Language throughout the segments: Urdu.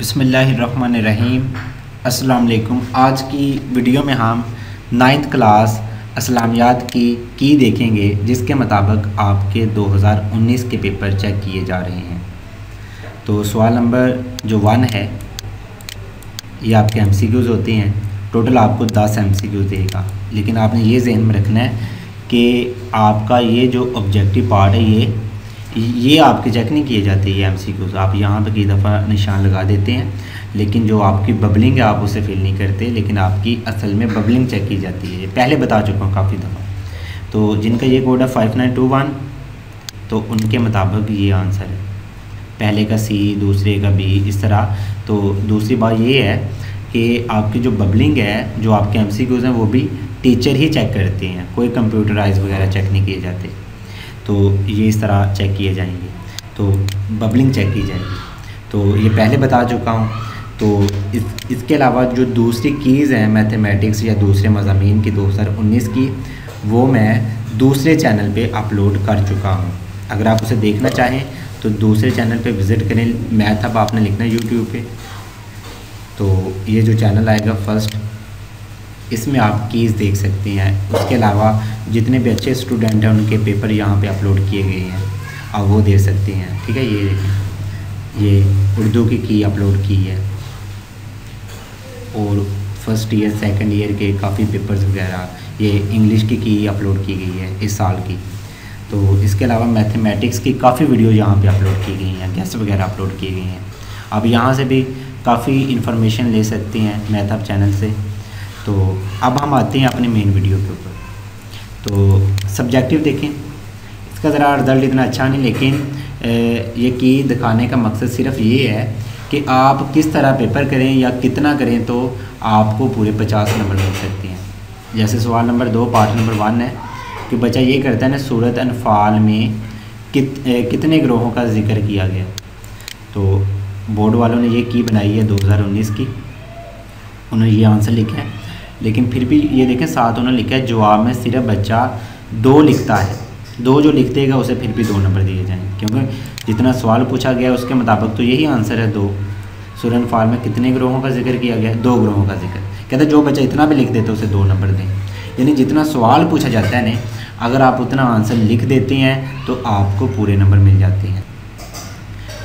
بسم اللہ الرحمن الرحیم۔ السلام علیکم۔ آج کی ویڈیو میں ہم نائنتھ کلاس اسلامیات کی کی دیکھیں گے، جس کے مطابق آپ کے دو ہزار انیس کے پیپر چیک کیے جا رہے ہیں۔ تو سوال نمبر جو ون ہے، یہ آپ کے ایم سی کیوز ہوتے ہیں۔ ٹوٹل آپ کو دس ایم سی کیوز دے گا۔ لیکن آپ نے یہ ذہن میں رکھنا ہے کہ آپ کا یہ جو آبجیکٹیو پارٹ ہے، یہ یہ آپ کے چیک نہیں کیے جاتے، یہ ایم سی کیوز آپ یہاں پہ کئی دفعہ نشان لگا دیتے ہیں، لیکن جو آپ کی ببلنگ ہے، آپ اسے فل نہیں کرتے، لیکن آپ کی اصل میں ببلنگ چیک کی جاتی ہے. پہلے بتا چکا ہوں کافی دفعہ. تو جن کا یہ کوڈ ہے فائیو نائن ٹو ون تو ان کے مطابق یہ آنسر ہے. پہلے کا سی دوسرے کا بی اس طرح. تو دوسری بات یہ ہے کہ آپ کی جو ببلنگ ہے، جو آپ کے ایم سی کیوز ہیں، وہ بھی ٹیچر ہی چیک کرتے ہیں. کوئی کمپیوٹرائز وغیرہ چیک نہیں کیے جاتے. تو یہ اس طرح چیک کیے جائیں گے۔ تو ببلنگ چیک کی جائے گی۔ تو یہ پہلے بتا چکا ہوں۔ تو اس اس کے علاوہ جو دوسری کیز ہیں میتھمیٹکس یا دوسرے مضامین کی دو ہزار انیس کی، وہ میں دوسرے چینل پہ اپلوڈ کر چکا ہوں۔ اگر آپ اسے دیکھنا چاہیں تو دوسرے چینل پہ وزٹ کریں۔ میتھ اب آپ نے لکھنا ہے یوٹیوب پہ۔ تو یہ جو چینل آئے گا فرسٹ اس میں آپ کیز دیکھ سکتے ہیں۔ اس کے علاوہ جتنے بھی اچھے اسٹوڈنٹ ہیں، ان کے پیپر یہاں پہ اپلوڈ کیے گئے ہیں۔ آپ وہ دیکھ سکتے ہیں۔ ٹھیک ہے، یہ یہ اردو کی کی اپلوڈ کی ہے۔ اور فرسٹ ایئر سیکنڈ ایئر کے کافی پیپرز وغیرہ، یہ انگلش کی کی اپلوڈ کی گئی ہے اس سال کی۔ تو اس کے علاوہ میتھمیٹکس کی کافی ویڈیو یہاں پہ اپلوڈ کی گئی ہیں گیسٹ وغیرہ اپلوڈ کی گئی ہیں۔ آپ یہاں سے بھی کافی انفارمیشن لے سکتے ہیں میتھ اپ چینل سے۔ تو اب ہم آتے ہیں اپنے مین ویڈیو کے اوپر۔ تو سبجیکٹیو دیکھیں۔ اس کا ذرا رزلٹ اتنا اچھا نہیں، لیکن یہ کی دکھانے کا مقصد صرف یہ ہے کہ آپ کس طرح پیپر کریں یا کتنا کریں تو آپ کو پورے پچاس نمبر مل سکتے ہیں۔ جیسے سوال نمبر دو پارٹ نمبر ون ہے کہ بچہ یہ کرتا ہے نا صورت انفال میں کت کتنے گروہوں کا ذکر کیا گیا۔ تو بورڈ والوں نے یہ کی بنائی ہے دو ہزار انیس کی۔ انہوں نے یہ آنسر لکھا ہے۔ لیکن پھر بھی یہ دیکھیں ساتھ انہوں نے لکھا ہے، جواب میں صرف بچہ دو لکھتا ہے۔ دو جو لکھتے گا، اسے پھر بھی دو نمبر دیے جائیں۔ کیونکہ جتنا سوال پوچھا گیا، اس کے مطابق تو یہی آنسر ہے، دو۔ سورن فال میں کتنے گروہوں کا ذکر کیا گیا؟ دو گروہوں کا ذکر۔ کہتے ہیں، جو بچہ اتنا بھی لکھ دیتے اسے دو نمبر دیں۔ یعنی جتنا سوال پوچھا جاتا ہے نا، اگر آپ اتنا آنسر لکھ دیتے ہیں، تو آپ کو پورے نمبر مل جاتے ہیں۔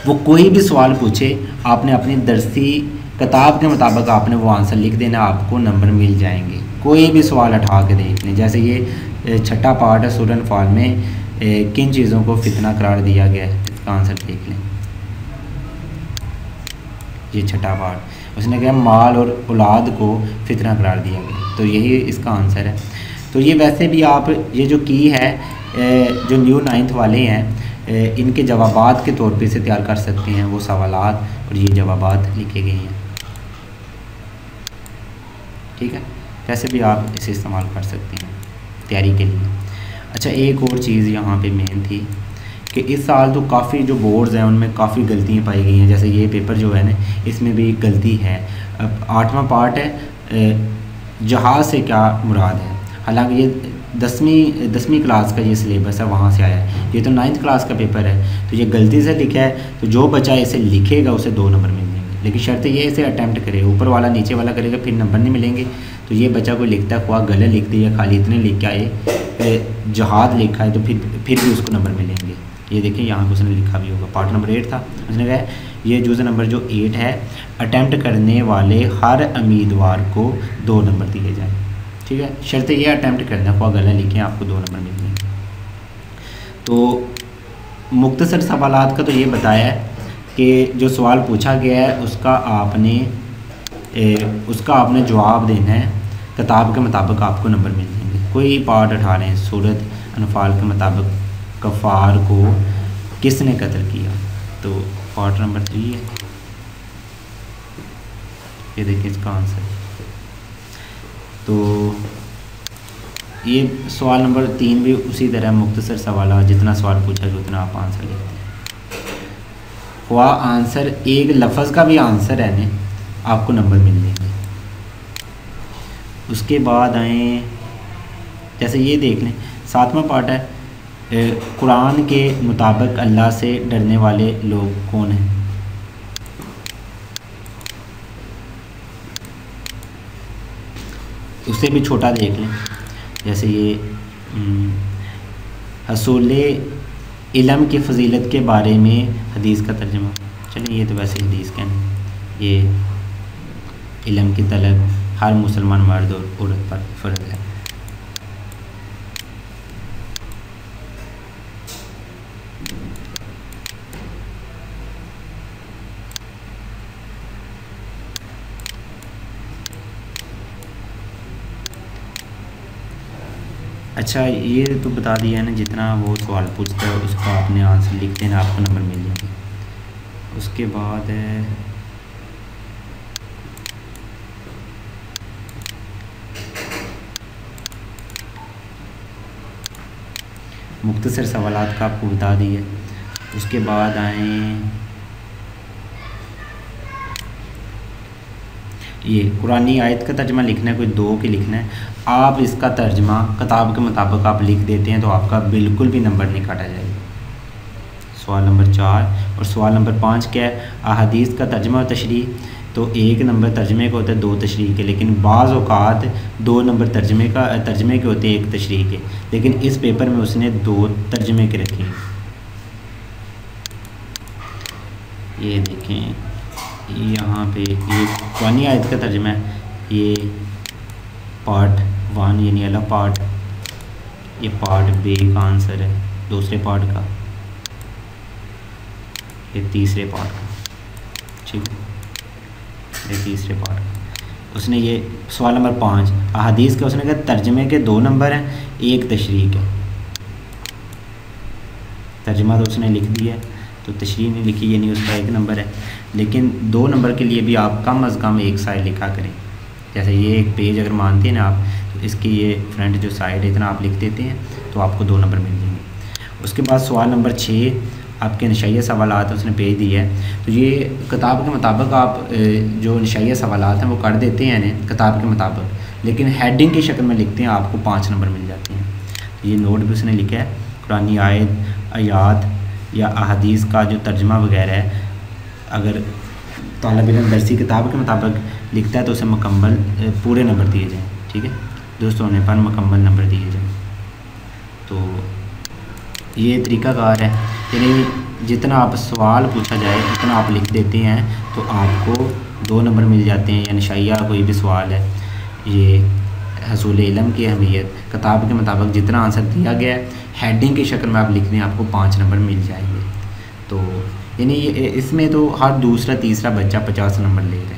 وہ کوئی بھی سوال پوچھے، آپ نے اپنی درسی کتاب کے مطابق آپ نے وہ آنسر لکھ دینا، آپ کو نمبر مل جائیں گے۔ کوئی بھی سوال اٹھا کے دیکھ لیں۔ جیسے یہ چھٹا پارٹ ہے سورن فال میں کن چیزوں کو فتنہ قرار دیا گیا ہے؟ اس کا آنسر دیکھ لیں۔ یہ چھٹا پارٹ اس نے کہا، مال اور اولاد کو فتنہ قرار دیا گیا۔ تو یہی اس کا آنسر ہے۔ تو یہ ویسے بھی آپ، یہ جو کی ہے جو نیو نائنتھ والے ہیں ان کے جوابات کے طور پہ اسے تیار کر سکتے ہیں۔ وہ سوالات اور یہ جوابات لکھے گئے ہیں۔ ٹھیک ہے؟ ویسے بھی آپ اسے استعمال کر سکتے ہیں تیاری کے لیے۔ اچھا ایک اور چیز یہاں پہ مین تھی کہ اس سال تو کافی جو بورڈز ہیں ان میں کافی غلطیاں پائی گئی ہیں۔ جیسے یہ پیپر جو ہے نا، اس میں بھی غلطی ہے۔ اب آٹھواں پارٹ ہے جہاز سے کیا مراد ہے؟ حالانکہ یہ دسویں دسویں کلاس کا یہ سلیبس ہے، وہاں سے آیا ہے۔ یہ تو نائنتھ کلاس کا پیپر ہے۔ تو یہ غلطی سے لکھا ہے، تو جو بچہ اسے لکھے گا، اسے دو نمبر مل جائیں گے لیکن شرط یہ اسے اٹیمپٹ کرے۔ اوپر والا نیچے والا کرے گا، پھر نمبر نہیں ملیں گے۔ تو یہ بچہ کوئی لکھتا ہے، خواہ غلط لکھ دے یا خالی اتنے لکھ کے آئے جہاد لکھا ہے تو پھر پھر بھی اس کو نمبر ملیں گے۔ یہ دیکھیں، یہاں پہ اس نے لکھا بھی ہوگا۔ پارٹ نمبر ایٹ تھا۔ اس نے کہا یہ جوز نمبر جو ایٹ ہے اٹیمپٹ کرنے والے ہر امیدوار کو دو نمبر دیے جائیں۔ ٹھیک ہے؟ شرط یہ اٹیمپٹ کرنا، خواہ غلط لکھیں، آپ کو دو نمبر مل جائیں گے۔ تو مختصر سوالات کا تو یہ بتایا ہے کہ جو سوال پوچھا گیا ہے، اس کا آپ نے اس کا آپ نے جواب دینا ہے۔ کتاب کے مطابق آپ کو نمبر مل جائیں گے۔ کوئی پارٹ اٹھا رہے ہیں صورت انفال کے مطابق کفار کو کس نے قتل کیا؟ تو پارٹ نمبر تھری ہے۔ یہ دیکھیں اس کا آنسر۔ تو یہ سوال نمبر تین بھی اسی طرح مختصر سوالات، جتنا سوال پوچھا گیا، اتنا آپ آنسر لیتے ہیں۔ خواہ آنسر، ایک لفظ کا بھی آنسر ہے نا، آپ کو نمبر مل لیں گے۔ اس کے بعد آئیں، جیسے یہ دیکھ لیں، ساتواں پارٹ ہے قرآن کے مطابق اللہ سے ڈرنے والے لوگ کون ہیں؟ اس سے بھی چھوٹا دیکھ لیں، جیسے یہ حصول علم کی فضیلت کے بارے میں حدیث کا ترجمہ۔ چلیں یہ تو ویسے حدیث کہنے یہ علم کی طلب ہر مسلمان مرد اور عورت پر فرض ہے۔ اچھا یہ تو بتا دیا ہے نا، جتنا وہ سوال پوچھتا ہے، اس کو آپ نے آنسر لکھتے ہیں، آپ کو نمبر مل جائے گا۔ اس کے بعد ہے۔ مختصر سوالات کا آپ کو بتا دیے۔ اس کے بعد آئیں یہ قرآن آیت کا ترجمہ لکھنا ہے، کوئی دو کے لکھنا ہے۔ آپ اس کا ترجمہ کتاب کے مطابق آپ لکھ دیتے ہیں تو آپ کا بالکل بھی نمبر نہیں کاٹا جائے گا۔ سوال نمبر چار اور سوال نمبر پانچ کیا ہے؟ احادیث کا ترجمہ اور تشریح۔ تو ایک نمبر ترجمے کا ہوتا ہے، دو تشریح کے۔ لیکن بعض اوقات دو نمبر ترجمے کا، ترجمے کے ہوتے ہیں ایک تشریح کے۔ لیکن اس پیپر میں اس نے دو ترجمے کے رکھے ہیں۔ یہ دیکھیں۔ یہاں پہ یہ قوانی آیت کا ترجمہ ہے۔ یہ پارٹ ون یعنی الگ پارٹ یہ پارٹ بے کا آنسر ہے، دوسرے پارٹ کا۔ یہ تیسرے پارٹ کا۔ ٹھیک ہے۔ یہ تیسرے پارٹ کا۔ اس نے یہ سوال نمبر پانچ، احادیث کا اس نے کہا ترجمے کے دو نمبر ہیں، ایک تشریح ہے۔ ترجمہ تو اس نے لکھ دیا ہے۔ تو تشریح نہیں لکھی یعنی اس کا ایک نمبر ہے۔ لیکن دو نمبر کے لیے بھی آپ کم از کم ایک سائل لکھا کریں۔ جیسے یہ ایک پیج اگر مانتے ہیں نا آپ، تو اس کی یہ فرنٹ جو سائڈ ہے اتنا آپ لکھ دیتے ہیں، تو آپ کو دو نمبر مل جائیں گے۔ اس کے بعد سوال نمبر چھ، آپ کے نشائیہ سوالات اس نے بھیج دیا ہے۔ تو یہ کتاب کے مطابق آپ جو نشائیہ سوالات ہیں، وہ کر دیتے ہیں یعنی کتاب کے مطابق۔ لیکن ہیڈنگ کی شکل میں لکھتے ہیں، آپ کو پانچ نمبر مل جاتے ہیں۔ یہ نوٹ بھی اس نے لکھا ہے، قرآن آیت، آیات یا احادیث کا جو ترجمہ وغیرہ ہے، اگر طالب علم درسی کتاب کے مطابق لکھتا ہے تو اسے مکمل پورے نمبر دیے جائیں، ٹھیک ہے؟ دوست ہونے پر مکمل نمبر دیے جائیں۔ تو یہ طریقہ کار ہے یعنی جتنا آپ سوال پوچھا جائے، اتنا آپ لکھ دیتے ہیں تو آپ کو دو نمبر مل جاتے ہیں یعنی شائعہ کوئی بھی سوال ہے، یہ حصول علم کی اہمیت، کتاب کے مطابق جتنا آنسر دیا گیا ہے ہیڈنگ کی شکل میں آپ لکھ دیں آپ کو پانچ نمبر مل جائیں گے۔ تو یعنی اس میں تو ہر دوسرا، تیسرا بچہ پچاس نمبر لے رہے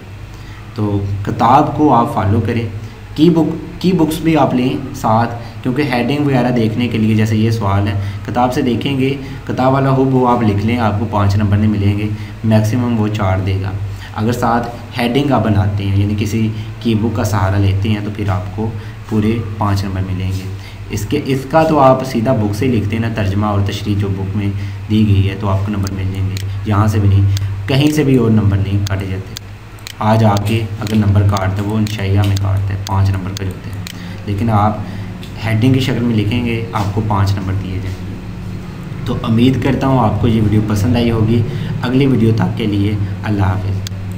تو کتاب کو آپ فالو کریں۔ کی بک کی بکس بھی آپ لیں ساتھ، کیونکہ ہیڈنگ وغیرہ دیکھنے کے لیے جیسے یہ سوال ہے، کتاب سے دیکھیں گے، کتاب والا ہو وہ آپ لکھ لیں، آپ کو پانچ نمبر نہیں ملیں گے میکسیمم وہ چار دے گا۔ اگر ساتھ ہیڈنگ آپ بناتے ہیں یعنی کسی کی بک کا سہارا لیتے ہیں، تو پھر آپ کو پورے پانچ نمبر ملیں گے۔ اس کے، اس کا تو آپ سیدھا بک سے لکھتے ہیں نا، ترجمہ اور تشریح جو بک میں دی گئی ہے، تو آپ کو نمبر مل جائیں گے۔ یہاں سے بھی نہیں، کہیں سے بھی اور نمبر نہیں کاٹے جاتے۔ آج آ کے اگر نمبر کاٹتے وہ شہیہ میں کاٹتے ہیں، پانچ نمبر پہ ہوتے ہیں۔ لیکن آپ ہیڈنگ کی شکل میں لکھیں گے، آپ کو پانچ نمبر دیے جائیں گے۔ تو امید کرتا ہوں آپ کو یہ ویڈیو پسند آئی ہوگی۔ اگلی ویڈیو تک کے لیے اللہ حافظ۔